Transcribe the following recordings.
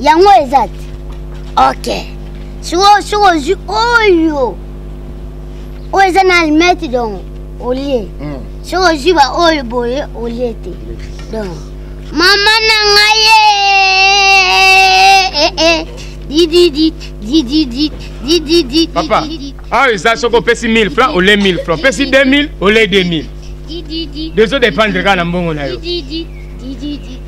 yango eza te ok sikoyo soki ozwi oyo oyo eza na almete donc olie hmm. soki ozwi baoyo boye olie te donc mama na ngai ye eh, eh, eh. dididi dididi dididi papa awa eza soki opesi 1000 franc ole 1000 franc opesi 2000 ole 2000 dezo dépendre kaka na mbongo na yo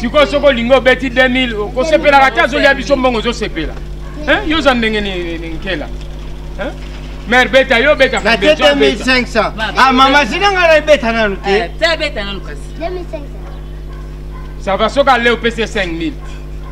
sikoyo soki olingi obeti 2000 okosepelaka te azolia biso mbongo ozosepela yo oza ndenge nkela mare beta yo obeta na te 2500 ah mama zina ngai na ebeta nanu te eh, te abeta nanu kasi ça va soki ale opesi 5000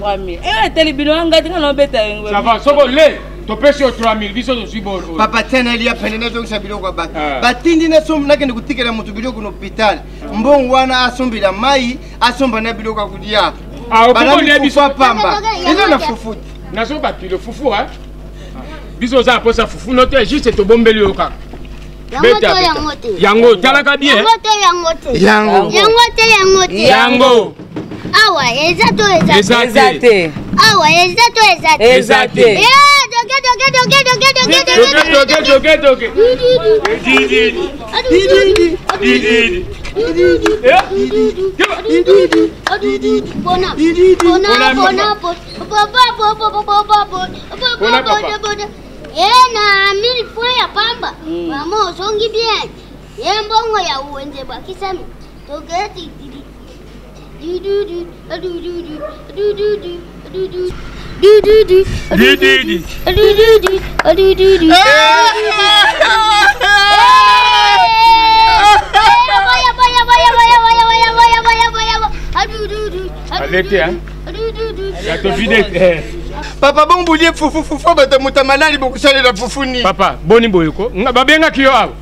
3000 eh eteli bino nga tinga no beta yengo ça va soko le topesi yo 3000 biso tozwi bolo papa tena elia pene nazongisa biloko ya bato ah. batindi nasombi nakende kotikela moto biloko na hôpital mbongo wana asombela mai asomba na biloko ya kolia ah, banakufa pamba eza na fufuti nazo bakilo fufu a biso oza aposa fufu no te juste tobombeli yo kaka beta yango talaka bien yango yango yango awa eza to eza te awa eza to eza te eza te na mille point ya pamba mama ozongi bien ye mbongo ya wenze bakisami Alete, hein? Ya to vide. Eh. Papa bon boulier fufu fufu bata muta malali bokusalela fufu ni. Papa boni boyeko. Nga babengaki yo awa.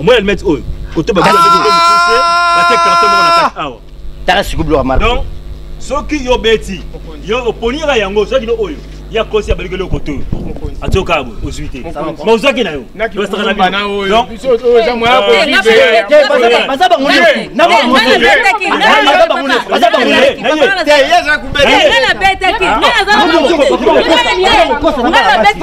omoni almete oyo kote babi bate karte moko na kati awa tala sikublo ya marko donc soki yo beti yo oponiaka yango ozwaki no oyo ya kosi abaliki eloko to atyo kaka boye ozwi te ma ozwaki na yo basaka na binobaza bango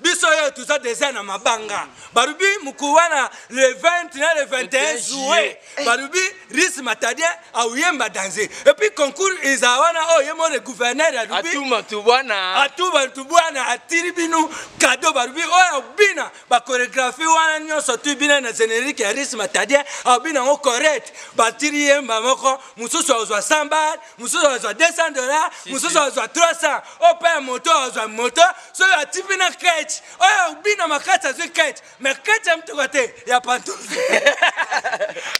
biso oyo toza deja na mabanga balobi mokolo wana le 20 na le 21 juillet eh. balobi ris matadien aoyemba danse epuis concours eza wana oyo oh, ye mone gouverneur alobiatubantu bwana atiri bino kado balobi oyo oh, abina bakoregraphie wana nyonso tu bina na générique ya ris matadien abina yango correct batiri yemba moko mosusu azwa 100 bar mosusu azwa 200 dollar mosusu azwa 300 oyo mpe ya moto azwa moto soki atipi na kete oyo bina makasi azwi kete me kete ya mituka te ya pantouve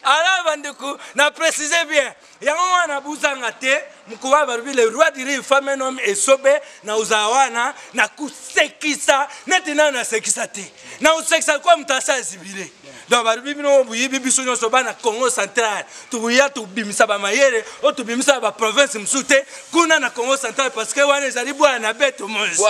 alors bandeko na précise bien yango wana buzanga te mokolo wana balobi le roi du rire femme un homme esobe na ozala wana na kosekisa neti nayo nasekisa te na kosekisa lokola moto asi azibile donc balobi bino boyibi biso nyonso bana congo central tokoya tobimisa bamayele oyo tobimisa ya baprovince mosusu te kuna na congo central parce que wana ezali bwala na beto mosi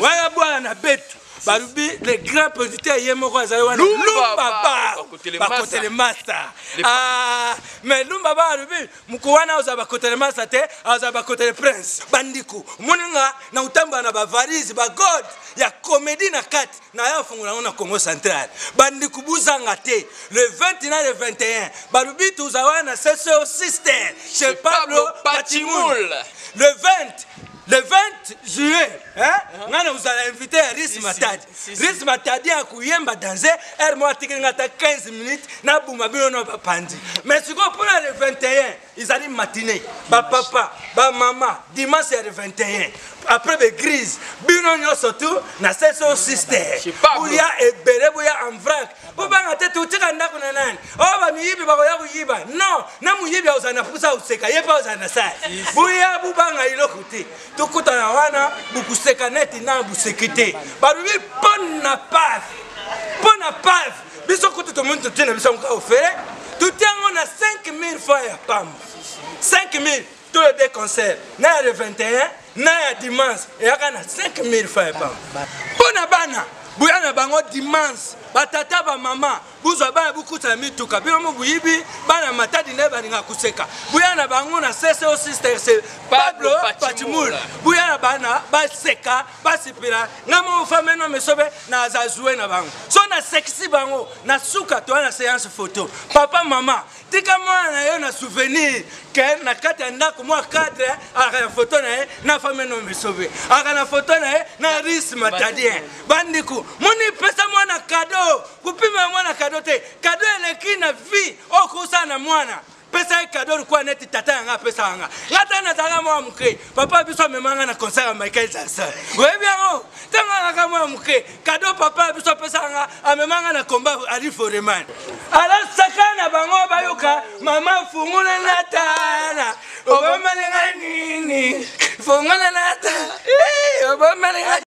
wana bwala na beto balobi le grand producteur ye moko azali wana lumbaba bakotele masta ah, mais lumbaba alobi moko wana azala bakotele masta te azala bakotele prince bandiko omoni nga na kotambola na bavarise bagode ya komedi na kati naye afungola yango na congo central bandi kubuzanga te le 20 na le 21 balobi toza wana na seso sister chez pablo patimul le 20 le 20 juillet uh-huh. ngai nakozala invité ya ris matadi ris matadi akoyemba danse heure moko atikeli ngai ata 15 minutes nabuma bino na bapanzi mais sikoyo mpona le 21 ezali matine bapapa bamama dimanche ya 21 après baeglise bino nyonso tu na seso sister boya ebele boya en vrac bobanga te totika ndako na nani oyo oh, bamiyibi bakoya koyiba non na moyibi akozala na pusa koseka ye mpe akozala na sai boya bobanga eloko te tokutana wana bokoseka neti na boseki te balobi mpo na pave mpo na pave biso kutu tomoni totie na biso yango kaka ofele totie yango na 5000 franc ya pamba 5000 to ya de concert na ya le 21 na ya dimanche eyaka na 5000 franc ya pamba mpo na bana boya na bango dimanche batata bamama bozwa bana bokuta na mituka bino mo boyibi bana matadi nde balingaka koseka boya na bango na cco sister pablo patimul boya na bana baseka basepela nga moko fame no mesobe naza zue na bango so nasekisi bango na suka toya na seance photo papa mama tika mwana na yo na souvenir ke na kati ya ndako mwa cadre alaka na foto na ye na fame no mesobe alaka na foto na ye na ris matadien bandeko moni pesa mwana kado kopima ya mwana kado te kado eleki na vie oyo kosala na mwana pesa ye kado lokola neti tata yanga apesaka nga nga ata nazalaka mwa moke papa biso amema nga na concert ya michael jackson oyebi yango ntango azalaka mwa moke kado papa biso apesaka nga amema nga na combat ali foreman alasaka na bango bayoka mama fungula na tala obomeli nga nini fungula na tala eh, obomeli nga